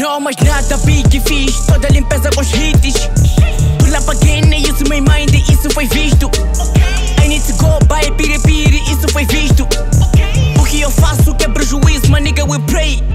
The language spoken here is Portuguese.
Não mais nada big fiz Toda limpeza com os hits Por nem use my mind Isso foi visto. I need to go by piripiri Isso foi visto. O que eu faço que é prejuízo My nigga we pray